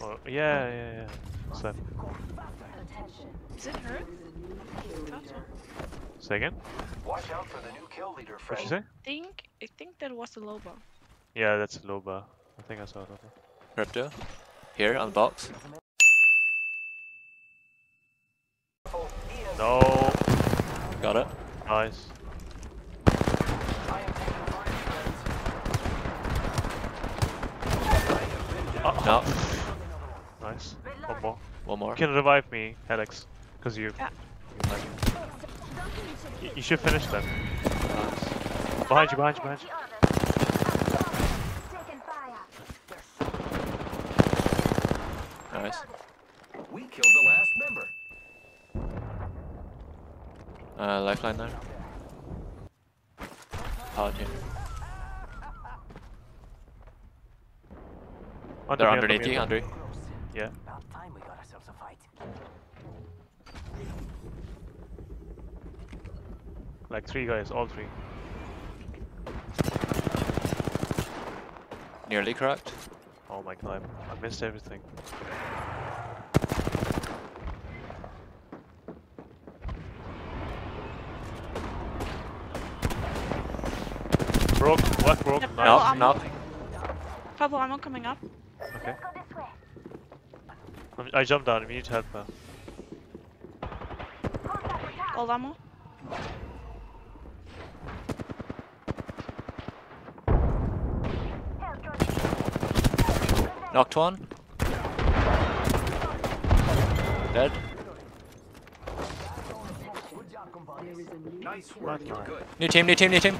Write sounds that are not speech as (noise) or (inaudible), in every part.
Or, yeah, yeah, yeah. So, Is it her? Say again? Watch out for the new kill leader, What'd you friend. say? think I think that was a Loba. Yeah, that's a Loba. I think I saw that. Crypto. Here on the box. No! Got it. Nice. Nice. One more. One more. You can revive me, Alex. Because you. Yeah. You, you should finish them. Nice. Behind you, behind you, behind you. Nice. We killed the last member. Uh, lifeline there. Pallet here. They're me, underneath me, you, under under me. you. Yeah. About time we got ourselves a fight. Like three guys, all three. Nearly cracked. Oh my god, I missed everything. Broke, what broke? Yep. Nice. Knock, I'm- knock. Purple ammo coming up. Okay. I'm- I jumped down, we need help now. Gold ammo. Knocked one. Dead. Nice work, you're good. New team, new team, new team.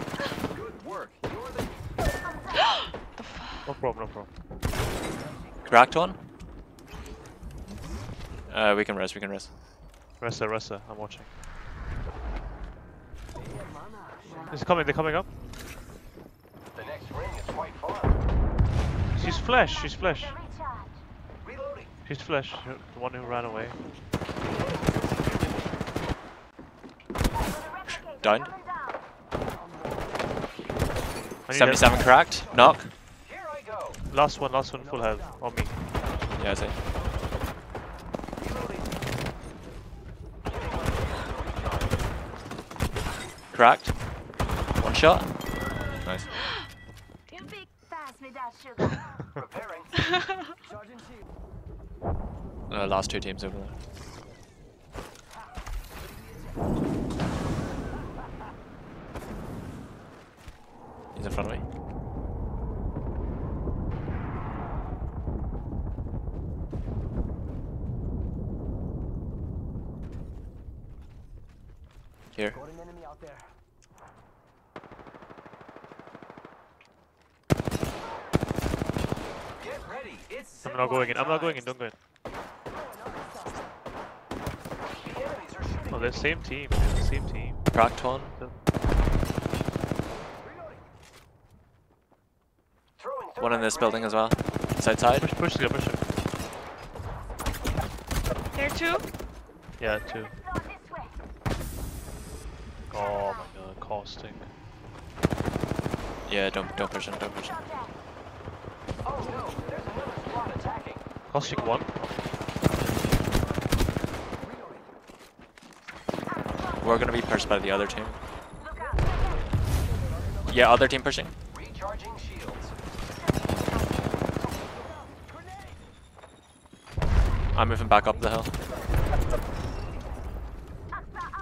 Good work. You're the (gasps) No problem, no problem. Cracked one. Uh, we can rest, we can rest. Resta, Resta, I'm watching. He's coming, they're coming up. the next ring is quite far. She's flesh, she's flesh. Reloading. She's flesh, the one who ran away. Down. I need 77 cracked. Knock. Here I go. Last one, last one, full health. On me. Yeah, I see. Cracked. One shot. Nice. (laughs) Uh, last two teams over there. He's in front of me. Here. Got an enemy out there. Get ready. It's I'm not going in, I'm not going in, don't go in. The enemies are shooting. Oh, they're the same team, they're the same team. Cracked one. One in this building as well. Side side. Push, push, push, push him. There too. Yeah, two. Oh my god, caustic. Yeah, don't don't push him, don't push him. Oh no, there's another squad attacking. Caustic one. We're gonna be pushed by the other team. Yeah, other team pushing. Recharging shields. I'm moving back up the hill.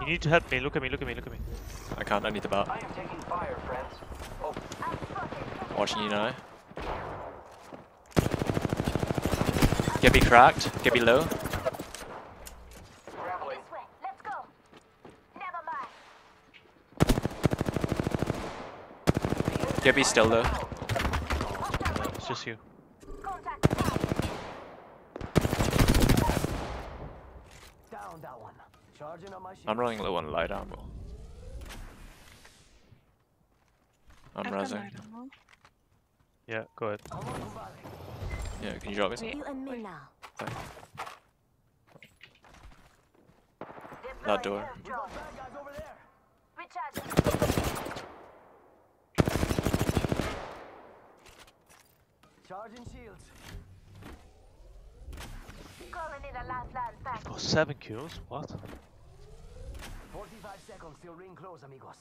You need to help me, look at me, look at me, look at me. I can't, I need the bat. I am taking fire, friends. Oh, Watching you now. Gibby cracked, Gibby low. Gibby still low. Uh, it's just you. Down that one. Charging on my shield. I'm running low on light ammo. I'm I've got resing. light ammo. Yeah, go ahead. Yeah, can you drop me some? Wait, You and me now. Thanks. That door. We got bad guys over there. Charging shields. Calling in a lifeline fast. Got seven kills. What? 45 seconds till ring close, amigos.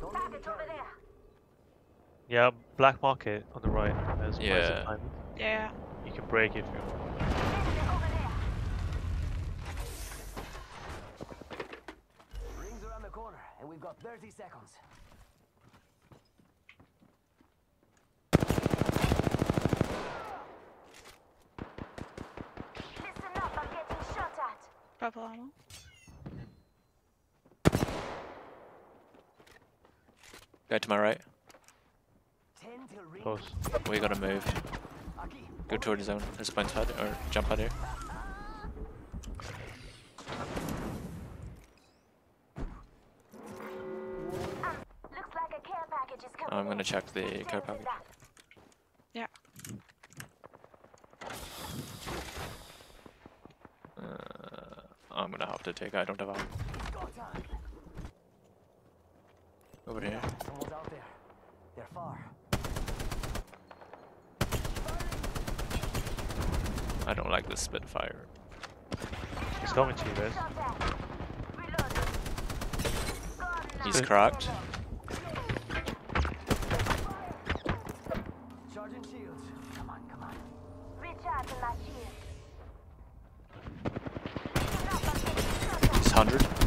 Don't let me over there. Yeah, black market on the right. There's Yeah. yeah. Time. Yeah. You can break it if you want. Enemy over there. Rings around the corner, and we've got 30 seconds. Listen up, I'm getting shot at. Purple ammo. Guy to my right. 10 till ring. Close. We gotta move. Go toward the zone. There's a bounce pad or jump pad here. Looks like a care package is coming. I'm gonna check the Thanks care package. that. Yeah. Uh, I'm gonna have to take. I don't have ammo. it's. Over here. Someone's out there. They're far. I don't like this Spitfire. He's coming to you guys. He's cracked. He's 100.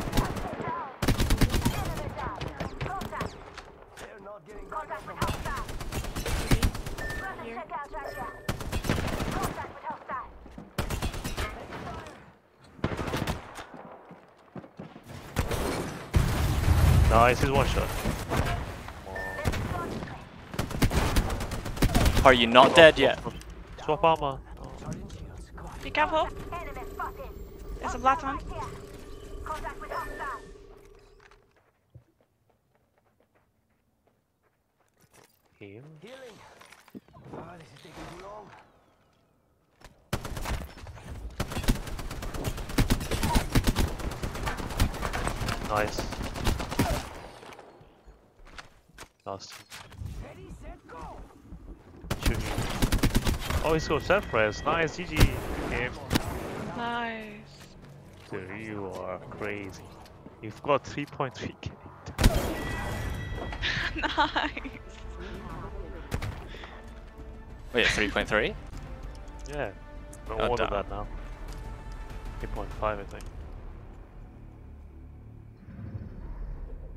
Nice, he's one shot. Are you not dead yet? Swap armor. Charging shields. Go on. Be careful. There's a black one. Here. Contact with hostile. Heal. Healing. Oh, this is taking too long. Nice. Last. Ready. Shooting. Oh, he's got self press. Nice, GG. Game. Nice. Dude, you are crazy. You've got 3.3k. (laughs) nice. Wait, 3.3? Yeah. No (laughs) Oh, more than damn. that now. 8.5, I think.